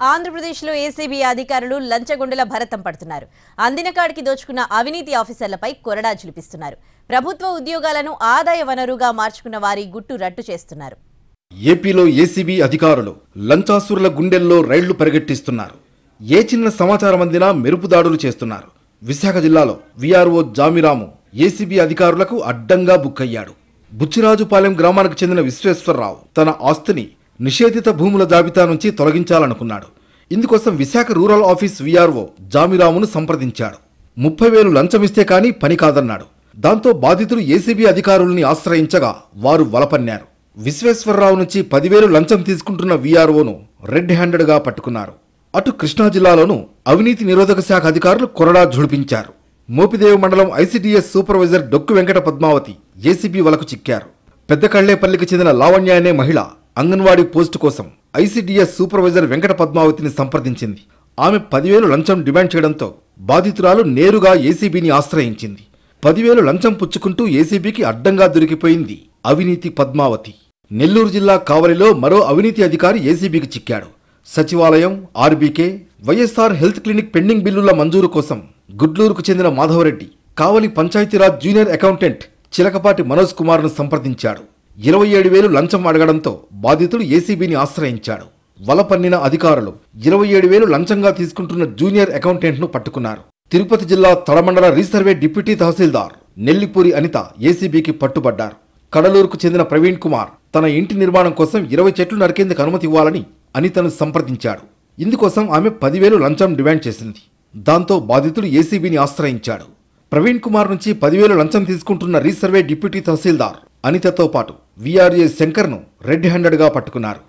ఆంధ్రప్రదేశ్లో ఏసీబీ అధికారులు లంచగొండల భరతం పడుతున్నారు. అందిన కాడికి దోచుకున్న అవినీతి ఆఫీసర్లపై కొరడా జులిపిస్తున్నారు ప్రభుత్వ ఉద్యోగాలను ఆదాయ వనరుగా మార్చుకున్న వారి గుట్టు రట్టు చేస్తున్నారు. ఏపీలో ఏసీబీ అధికారులు లంచాసురుల గుండెల్లో రైళ్ళు పరిగెట్టిస్తున్నారు. ఏ చిన్న సమాచారం అందినా మెరుపు దాడులు చేస్తున్నారు. విశాఖ జిల్లాలో విఆర్ఓ జామిరాము ఏసీబీ అధికారులకు అడ్డంగా బుక్కయ్యాడు. బుచ్చిరాజుపాలెం గ్రామానికి చెందిన విశ్వేశ్వరరావు తన ఆస్తిని నిషేధిత భూముల జాబితా నుంచి తొలగించాలనుకున్నాడు. ఇందుకోసం విశాఖ రూరల్ ఆఫీస్ విఆర్ఓ జామిరామును సంప్రదించాడు. ముప్పై వేలు లంచమిస్తే కానీ పని కాదన్నాడు. దాంతో బాధితులు ఏసీబీ అధికారుల్ని ఆశ్రయించగా వారు వలపన్నారు. విశ్వేశ్వరరావు నుంచి పదివేలు లంచం తీసుకుంటున్న వీఆర్ఓను రెడ్ హ్యాండెడ్గా పట్టుకున్నారు. అటు కృష్ణా జిల్లాలోనూ అవినీతి నిరోధక శాఖ అధికారులు కొరడా ఝుడిపించారు. మోపిదేవి మండలం ICDS supervisor Dokku Venkata Padmavathi ACB వలకు చిక్కారు. పెద్దకళ్ళేపల్లికి చెందిన లావణ్య అనే మహిళ అంగన్వాడీ పోస్టు కోసం ఐసీడీఎస్ సూపర్వైజర్ వెంకట పద్మావతిని సంప్రదించింది. ఆమె పదివేలు లంచం డిమాండ్ చేయడంతో బాధితురాలు నేరుగా ఏసీబీని ఆశ్రయించింది. పదివేలు లంచం పుచ్చుకుంటూ ఏసీబీకి అడ్డంగా దొరికిపోయింది అవినీతి పద్మావతి. నెల్లూరు జిల్లా కావలిలో మరో అవినీతి అధికారి ఏసీబీకి చిక్కాడు. సచివాలయం RBK YSR health clinic pending బిల్లుల మంజూరు కోసం గుడ్లూరుకు చెందిన మాధవరెడ్డి కావలి పంచాయతీరాజ్ జూనియర్ అకౌంటెంట్ చిలకపాటి మనోజ్ కుమార్ను సంప్రదించాడు. ఇరవై ఏడు వేలు లంచం అడగడంతో బాధితుడు ఏసీబీని ఆశ్రయించాడు. వలపన్నిన అధికారులు ఇరవై ఏడు వేలు లంచంగా తీసుకుంటున్న జూనియర్ అకౌంటెంట్ను పట్టుకున్నారు. తిరుపతి జిల్లా తడమండల రీసర్వే డిప్యూటీ తహసీల్దార్ నెల్లిపూరి అనిత ఏసీబీకి పట్టుబడ్డారు. కడలూరుకు చెందిన ప్రవీణ్ కుమార్ తన ఇంటి నిర్మాణం కోసం ఇరవై చెట్లు నరికేందుకు అనుమతి ఇవ్వాలని అనితను సంప్రదించాడు. ఇందుకోసం ఆమె పదివేలు లంచం డిమాండ్ చేసింది. దాంతో బాధితుడు ఏసీబీని ఆశ్రయించాడు. ప్రవీణ్ కుమార్ నుంచి పదివేలు లంచం తీసుకుంటున్న రీసర్వే డిప్యూటీ తహసీల్దార్ అనితతో పాటు వీఆర్ఏ శంకర్ను రెడ్ హ్యాండెడ్గా పట్టుకున్నారు.